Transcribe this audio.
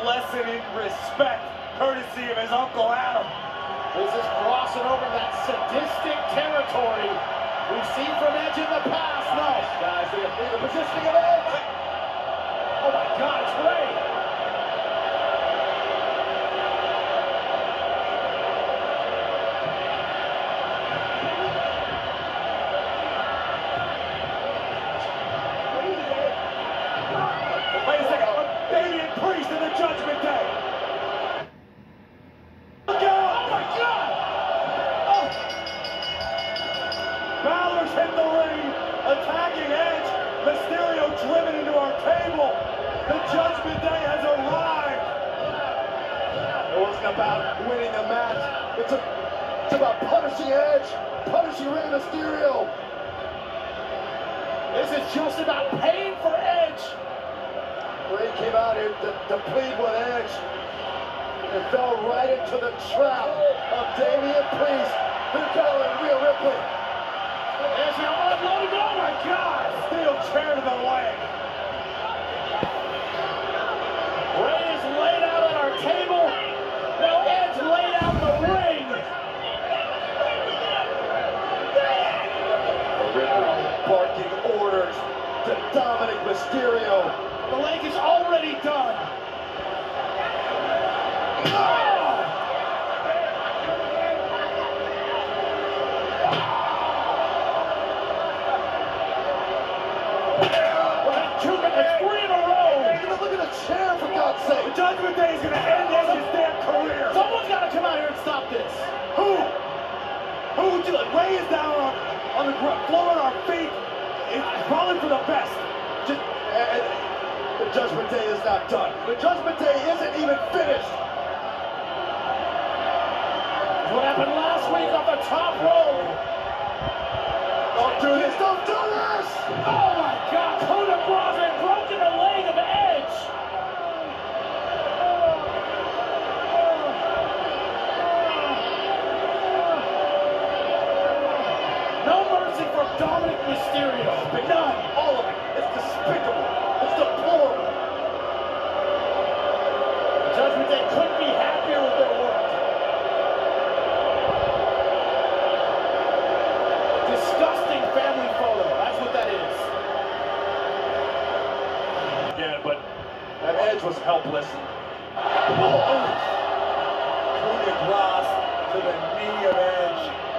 lesson in respect, courtesy of his Uncle Adam. This is crossing over that sadistic territory we've seen from Edge in the past. No, guys, the, positioning of Edge. Oh my God, it's Rey. About winning the match. It's, a, it's about punishing Edge, punishing Rey Mysterio. This is just about paying for Edge. Rey came out here to, to plead with Edge and fell right into the trap of Damian Priest, Finn Balor, and Rhea Ripley. There's the unloading. Oh my God! Steel chair to the leg. Rey is laid out on our table. Now Edge laid out in the ring. Ripley barking orders to Dominic Mysterio. The leg is already done. Two, in a row. Look at the chair, for God's sake. Judgment Day is going to end damn career. Someone's got to come out here and stop this. Who? Who would you is down on, floor at our feet. It's probably for the best. Just, and uh, uh, the Judgment Day is not done. The Judgment Day isn't even finished. What happened last week off the top rope? Don't do this. Don't do this. Oh my God! Coda Bravo broken the leg of Edge. No mercy for Dominic Mysterio. None. All of it. It's despicable. It's deplorable. Judgment Day couldn't be happier with their work. Disgusting family photo. That's what that is. Again, but That Edge was helpless. coup de to the knee of Edge.